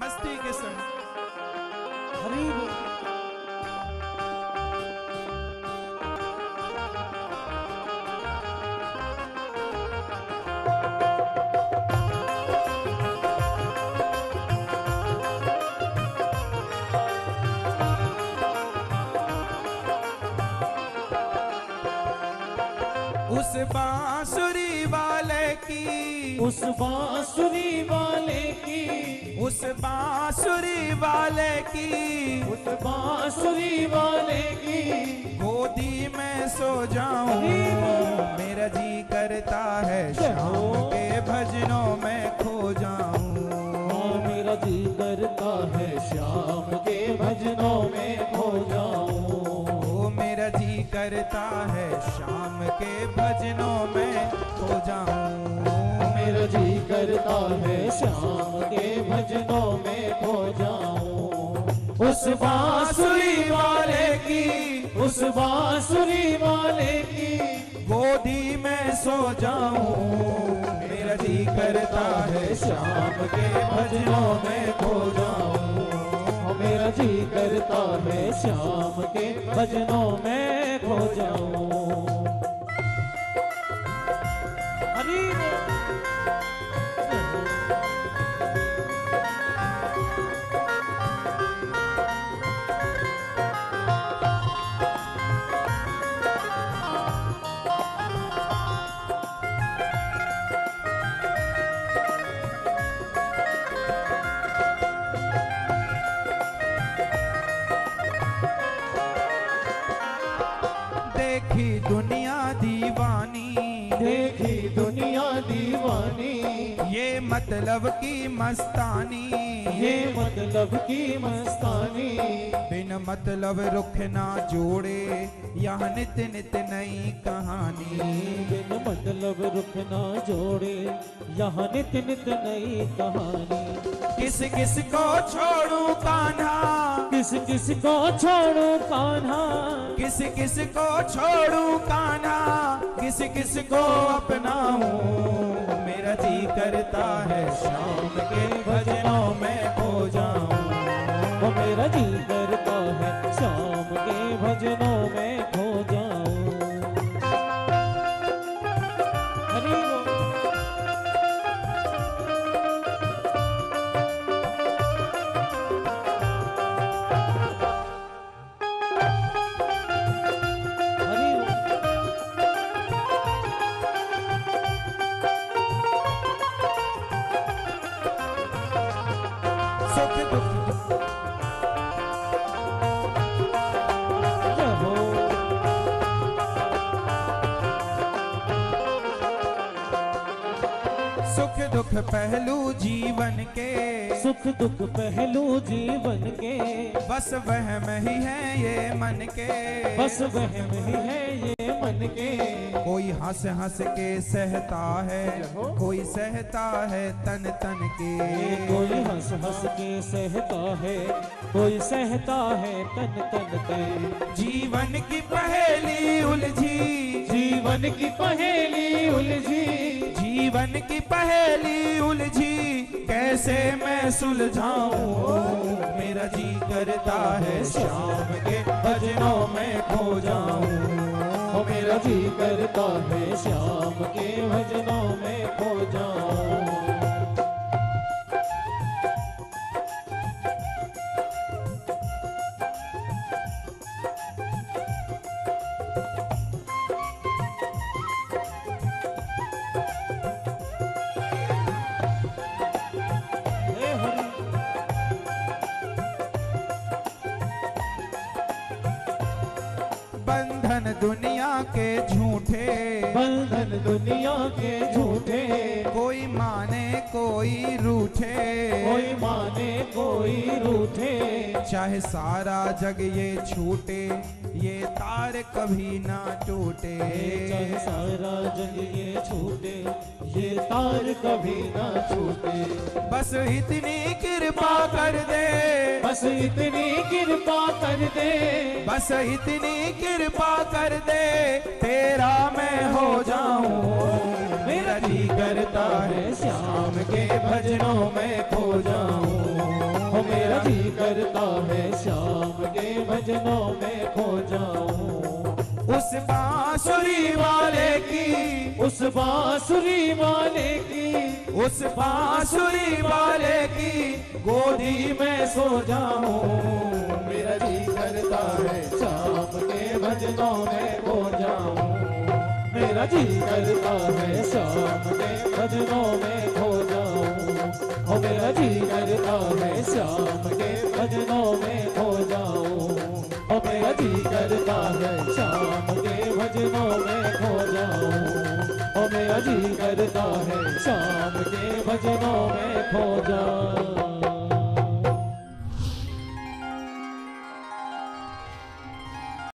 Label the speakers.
Speaker 1: मस्ती के संग।
Speaker 2: हरी बोल
Speaker 1: उस बांसुरी वाले की।
Speaker 2: उस बांसुरी वाले की।
Speaker 1: उस बांसुरी वाले की।
Speaker 2: उस बांसुरी वाले की।
Speaker 1: गोदी में सो जाऊँ। मेरा जी करता है शाम के भजनों में खो जाऊँ।
Speaker 2: मेरा जी करता है शाम के भजनों में खो जाऊँ।
Speaker 1: मेरा जी करता है शाम के भजनों में जाऊँ।
Speaker 2: मेरा जी करता है शाम के भजनों में खो जाऊँ। उस बांसुरी वाले की, उस बांसुरी वाले की
Speaker 1: गोदी में सो जाऊँ। मेरा जी करता है शाम के भजनों में खो जाऊँ।
Speaker 2: मेरा जी करता है शाम के भजनों में खो जाऊँ।
Speaker 1: देखी दुनिया दीवानी।
Speaker 2: देखी दुनिया दीवानी।
Speaker 1: ये मतलब की मस्तानी।
Speaker 2: ये मतलब की मस्तानी।
Speaker 1: बिन मतलब रुख ना जोड़े यहाँ नित नित नई कहानी।
Speaker 2: बिन मतलब रुख ना जोड़े यहाँ नित नित नई कहानी।
Speaker 1: किस किस को छोड़ू कान्हा?
Speaker 2: किस किस को छोड़ू कान्हा?
Speaker 1: किस किस को छोड़ू कान्हा? किस किस को अपनाऊं। मेरा जी करता है शाम के भजनों में खो जाऊँ।
Speaker 2: मेरा जी
Speaker 1: सुख दुख
Speaker 2: जय
Speaker 1: सुख दुख पहलू जीवन के।
Speaker 2: सुख दुख पहलू जीवन के।
Speaker 1: बस वह ही है ये मन के।
Speaker 2: बस वहम ही है ये मन के।
Speaker 1: कोई हंस हंस के सहता है कोई सहता है तन तन के।
Speaker 2: कोई हंस हंस के सहता है कोई सहता है तन तन के।
Speaker 1: जीवन की पहली उलझी।
Speaker 2: जीवन की पहेली उलझी।
Speaker 1: जीवन की पहेली उलझी। कैसे मैं सुलझाऊं? मेरा जी करता है शाम के भजनों में खो जाऊँ।
Speaker 2: मेरा जी करता है शाम के भजनों
Speaker 1: बंधन दुनिया के झूठे।
Speaker 2: बंधन दुनिया के झूठे।
Speaker 1: कोई माने कोई रूठे।
Speaker 2: कोई माने कोई रूठे।
Speaker 1: चाहे सारा जग ये छूटे ये तार कभी ना टूटे।
Speaker 2: चाहे सारा जग ये छूटे ये तार कभी ना छूटे
Speaker 1: बस इतनी कृपा कर दे।
Speaker 2: बस इतनी कृपा कर दे।
Speaker 1: बस इतनी कृपा कर दे तेरा मैं हो जाऊँ। मेरा जी करता है शाम के भजनों में खो जाऊँ।
Speaker 2: मेरा जी करता है श्याम के भजनों में खो जाऊँ।
Speaker 1: उस बांसुरी वाले की।
Speaker 2: उस बांसुरी वाले की।
Speaker 1: उस बांसुरी वाले की। गोदी में सो जाऊँ।
Speaker 2: मेरा जी करता है शाम के भजनों में खो जाऊँ। मेरा जी करता है शाम के भजनों में खो जाऊँ। ओ मेरा जी करता है शाम के भजनों में खो जाऊँ। ओ मेरा जी जी करता है शाम के भजनों में खो जाऊँ